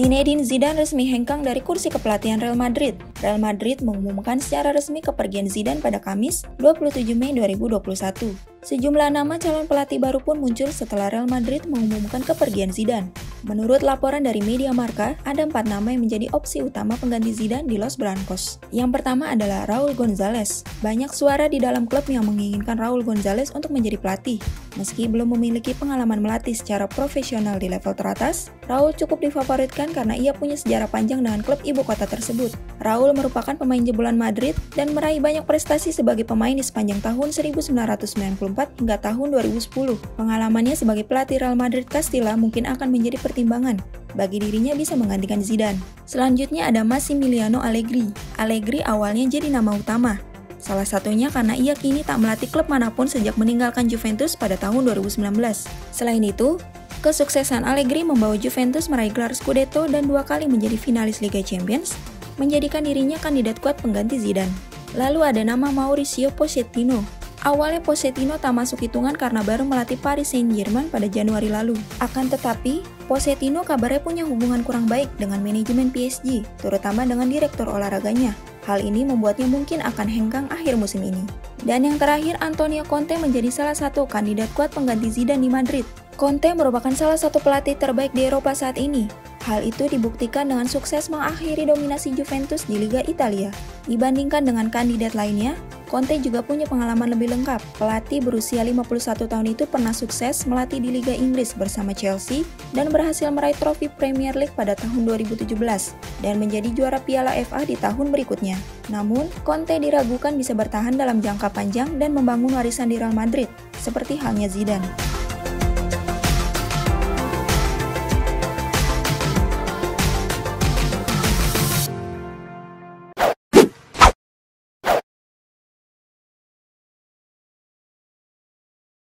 Zinedine Zidane resmi hengkang dari kursi kepelatihan Real Madrid. Real Madrid mengumumkan secara resmi kepergian Zidane pada Kamis, 27 Mei 2021. Sejumlah nama calon pelatih baru pun muncul setelah Real Madrid mengumumkan kepergian Zidane. Menurut laporan dari media Marca, ada empat nama yang menjadi opsi utama pengganti Zidane di Los Blancos. Yang pertama adalah Raul Gonzalez. Banyak suara di dalam klub yang menginginkan Raul Gonzalez untuk menjadi pelatih. Meski belum memiliki pengalaman melatih secara profesional di level teratas, Raul cukup difavoritkan karena ia punya sejarah panjang dengan klub ibu kota tersebut. Raul merupakan pemain jebolan Madrid dan meraih banyak prestasi sebagai pemain di sepanjang tahun 1990 hingga tahun 2010. Pengalamannya sebagai pelatih Real Madrid Castilla mungkin akan menjadi pertimbangan bagi dirinya bisa menggantikan Zidane. Selanjutnya ada Massimiliano Allegri. Allegri awalnya jadi nama utama, Salah satunya karena ia kini tak melatih klub mana pun sejak meninggalkan Juventus pada tahun 2019. Selain itu, kesuksesan Allegri membawa Juventus meraih gelar Scudetto dan dua kali menjadi finalis Liga Champions, menjadikan dirinya kandidat kuat pengganti Zidane. Lalu ada nama Mauricio Pochettino. Awalnya Pochettino tak masuk hitungan karena baru melatih Paris Saint-Germain pada Januari lalu. Akan tetapi, Pochettino kabarnya punya hubungan kurang baik dengan manajemen PSG, terutama dengan direktur olahraganya. Hal ini membuatnya mungkin akan hengkang akhir musim ini. Dan yang terakhir, Antonio Conte menjadi salah satu kandidat kuat pengganti Zidane di Madrid. Conte merupakan salah satu pelatih terbaik di Eropa saat ini. Hal itu dibuktikan dengan sukses mengakhiri dominasi Juventus di Liga Italia. Dibandingkan dengan kandidat lainnya, Conte juga punya pengalaman lebih lengkap. Pelatih berusia 51 tahun itu pernah sukses melatih di Liga Inggris bersama Chelsea dan berhasil meraih trofi Premier League pada tahun 2017 dan menjadi juara Piala FA di tahun berikutnya. Namun, Conte diragukan bisa bertahan dalam jangka panjang dan membangun warisan di Real Madrid, seperti halnya Zidane.